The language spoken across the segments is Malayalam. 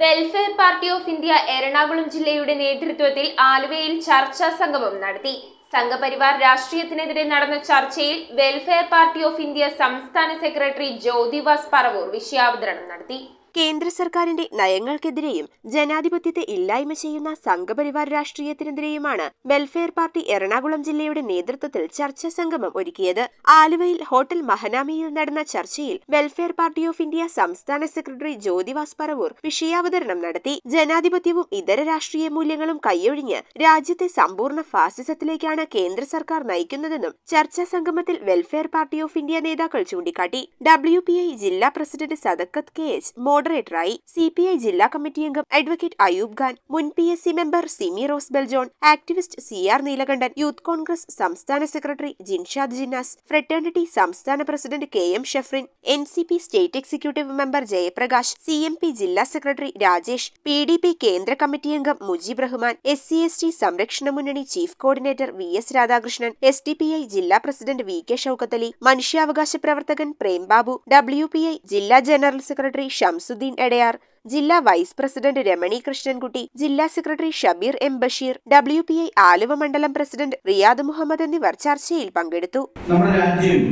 Welfare party of India Ernakulam ജില്ലയുടെ നേതൃത്വത്തിൽ ആലുവയിൽ ചർച്ചാ സംഗമം നടത്തി. സംഘപരിവാർ രാഷ്ട്രീയത്തിനെതിരെ നടന്ന ചർച്ചയിൽ വെൽഫെയർ പാർട്ടി ഓഫ് ഇന്ത്യ സംസ്ഥാന സെക്രട്ടറി ജ്യോതിവാസ് പറവൂർ വിഷയാവതരണം നടത്തി. കേന്ദ്ര സർക്കാരിന്റെ നയങ്ങൾക്കെതിരെയും ജനാധിപത്യത്തെ ഇല്ലായ്മ ചെയ്യുന്ന സംഘപരിവാർ രാഷ്ട്രീയത്തിനെതിരെയുമാണ് വെൽഫെയർ പാർട്ടി എറണാകുളം ജില്ലയുടെ നേതൃത്വത്തിൽ ചർച്ചാ സംഗമം ഒരുക്കിയത്. ആലുവയിൽ ഹോട്ടൽ മഹനാമിയിൽ നടന്ന ചർച്ചയിൽ വെൽഫെയർ പാർട്ടി ഓഫ് ഇന്ത്യ സംസ്ഥാന സെക്രട്ടറി ജ്യോതിവാസ് പറവൂർ വിഷയാവതരണം നടത്തി. ജനാധിപത്യവും ഇതര രാഷ്ട്രീയ മൂല്യങ്ങളും കൈയൊഴിഞ്ഞ് രാജ്യത്തെ സമ്പൂർണ ഫാസിസത്തിലേക്കാണ് കേന്ദ്ര സർക്കാർ നയിക്കുന്നതെന്നും ചർച്ചാ സംഗമത്തിൽ വെൽഫെയർ പാർട്ടി ഓഫ് ഇന്ത്യ നേതാക്കൾ ചൂണ്ടിക്കാട്ടി. ഡബ്ല്യു ജില്ലാ പ്രസിഡന്റ് സദക്കത്ത് കെ എച്ച് മോഡറേറ്ററായി സി പി ഐ ജില്ലാ കമ്മിറ്റി അംഗം അഡ്വക്കേറ്റ് അയൂബ് ഖാൻ മുൻ P S C member Simi Rose Beljon activist C R Neelakandan youth Congress സംസ്ഥാന സെക്രട്ടറി ജിൻഷാദ് ജിന്നാസ് ഫ്രറ്റേണിറ്റി സംസ്ഥാന president K M Shefrin N C P state executive member Jayaprakash C M P ജില്ലാ secretary Rajesh P D P കേന്ദ്ര കമ്മിറ്റി അംഗം Mujeeb Rahman S C S T സംരക്ഷണ മുന്നണി chief coordinator V S Radhakrishnan S D P I ജില്ലാ പ്രസിഡന്റ് വി കെ ഷൌക്കത്തലി മനുഷ്യാവകാശ പ്രവർത്തകൻ പ്രേംബാബു ഡബ്ല്യു പി ഐ ജില്ലാ ജനറൽ സെക്രട്ടറി ഷംസുദ്ദീൻ എടയാർ ജില്ലാ വൈസ് പ്രസിഡന്റ് രമണി കൃഷ്ണൻകുട്ടി ജില്ലാ secretary Shabeer M Basheer W P I Aluva മണ്ഡലം പ്രസിഡന്റ് റിയാദ് മുഹമ്മദ് എന്നിവർ ചർച്ചയിൽ പങ്കെടുത്തു. നമ്മുടെ രാജ്യം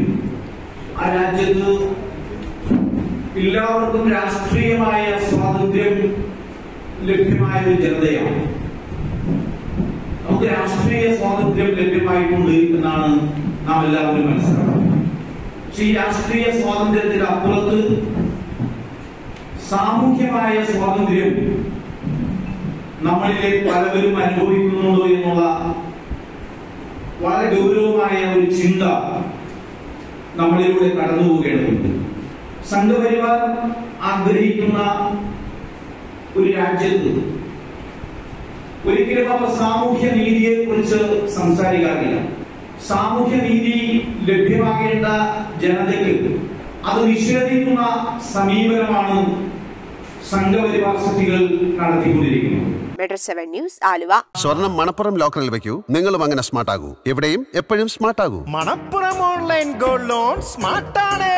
ആ രാജ്യത്ത് എല്ലാവർക്കും രാഷ്ട്രീയമായ സ്വാതന്ത്ര്യം ലഭ്യമായ ഒരു ജനതയാണ്. നമുക്ക് രാഷ്ട്രീയ സ്വാതന്ത്ര്യം ലഭ്യമായിട്ടുണ്ട് എന്നാണ് നാം എല്ലാവരും മനസ്സിലാക്കുന്നത്. പക്ഷെ ഈ രാഷ്ട്രീയ സ്വാതന്ത്ര്യത്തിന് അപ്പുറത്ത് സാമൂഹ്യമായ സ്വാതന്ത്ര്യം നമ്മളിലെ പലവരും അനുഭവിക്കുന്നുണ്ടോ എന്നുള്ള വളരെ ഗൗരവമായ ഒരു ചിന്ത നമ്മളിലൂടെ കടന്നു പോകേണ്ടതുണ്ട്. സംഘപരിവാർ ആഗ്രഹിക്കുന്ന ഒരു രാജ്യത്ത് ഒരിക്കലും അവർ സാമൂഹ്യ നീതിയെ കുറിച്ച് സംസാരിക്കാറില്ല. സാമൂഹ്യ നീതി ലഭ്യമാകേണ്ട ജനതയ്ക്ക് അത് നിഷേധിക്കുന്ന സമീപനമാണ് സംഘപരിവാർ ശക്തികൾ സ്വർണം മണപ്പുറം ലോക്കറിൽ വെക്കൂ. നിങ്ങളും അങ്ങനെ സ്മാർട്ട് ആകൂ. എവിടെയും എപ്പോഴും സ്മാർട്ട് ആകൂ. Manappuram online gold loan സ്മാർട്ടാണ്